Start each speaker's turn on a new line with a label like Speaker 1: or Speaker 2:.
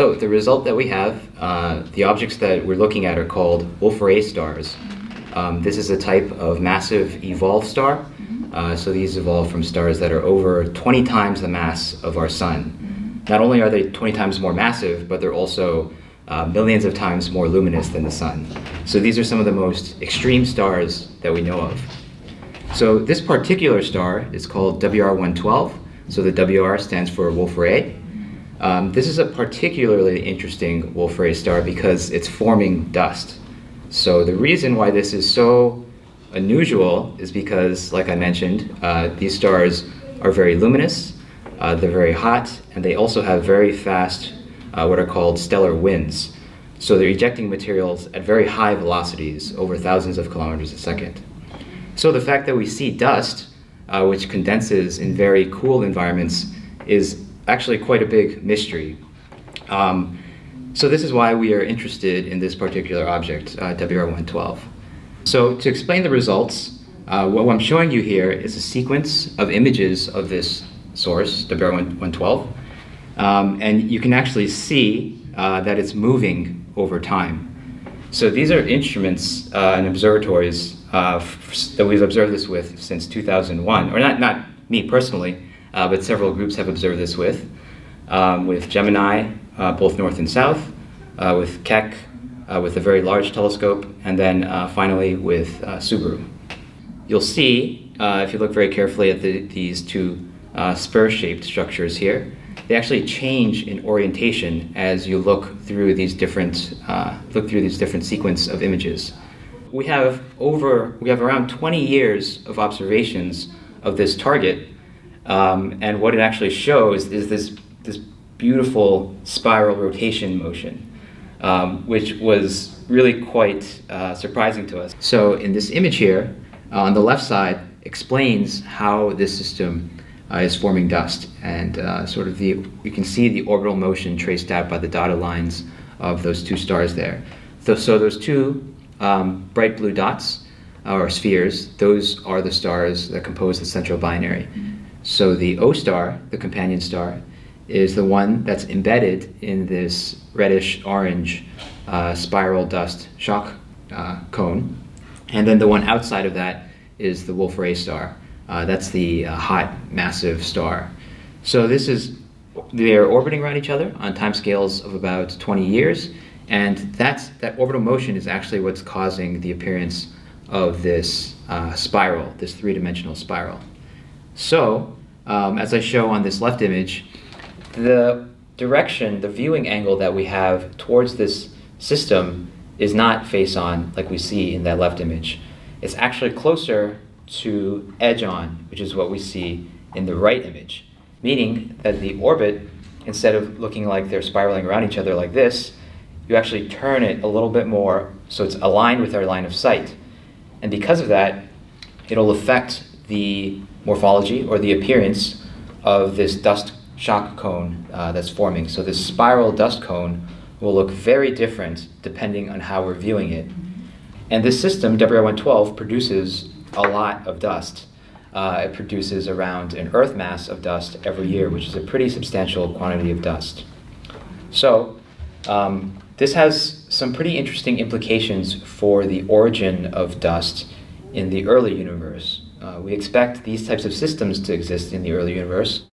Speaker 1: So the result that we have, uh, the objects that we're looking at are called Wolf-Rayet stars. Um, this is a type of massive evolved star. Uh, so these evolve from stars that are over 20 times the mass of our sun. Not only are they 20 times more massive, but they're also uh, millions of times more luminous than the sun. So these are some of the most extreme stars that we know of. So this particular star is called WR112. So the WR stands for Wolf-Rayet. Um, this is a particularly interesting Wolf-Rayet star because it's forming dust. So the reason why this is so unusual is because, like I mentioned, uh, these stars are very luminous, uh, they're very hot, and they also have very fast, uh, what are called stellar winds. So they're ejecting materials at very high velocities, over thousands of kilometers a second. So the fact that we see dust, uh, which condenses in very cool environments, is actually quite a big mystery. Um, so this is why we are interested in this particular object, uh, WR112. So to explain the results, uh, what I'm showing you here is a sequence of images of this source, WR112, um, and you can actually see uh, that it's moving over time. So these are instruments uh, and observatories uh, that we've observed this with since 2001, or not, not me personally, uh, but several groups have observed this with, um, with Gemini, uh, both north and south, uh, with Keck, uh, with a very large telescope, and then uh, finally with uh, Subaru. You'll see, if you look very carefully at the, these two spur-shaped structures here, they actually change in orientation as you look through these different look through these different sequence of images. We have over we have around 20 years of observations of this target um, and what it actually shows is this, this beautiful spiral rotation motion, um, which was really quite uh, surprising to us. So in this image here, uh, on the left side, explains how this system uh, is forming dust. And uh, sort of the, you can see the orbital motion traced out by the dotted lines of those two stars there. So, so those two um, bright blue dots, or spheres, those are the stars that compose the central binary. So the O star, the companion star, is the one that's embedded in this reddish orange uh, spiral dust shock uh, cone. And then the one outside of that is the Wolf-Rayet star. Uh, that's the uh, hot, massive star. So this is, they're orbiting around each other on timescales of about 20 years. And that's, that orbital motion is actually what's causing the appearance of this uh, spiral, this three-dimensional spiral. So, um, as I show on this left image, the direction, the viewing angle that we have towards this system is not face on like we see in that left image. It's actually closer to edge on, which is what we see in the right image, meaning that the orbit, instead of looking like they're spiraling around each other like this, you actually turn it a little bit more so it's aligned with our line of sight. And because of that, it'll affect the morphology or the appearance of this dust shock cone uh, that's forming. So this spiral dust cone will look very different depending on how we're viewing it. And this system, WR112, produces a lot of dust. Uh, it produces around an Earth mass of dust every year, which is a pretty substantial quantity of dust. So um, this has some pretty interesting implications for the origin of dust in the early universe. Uh, we expect these types of systems to exist in the early universe.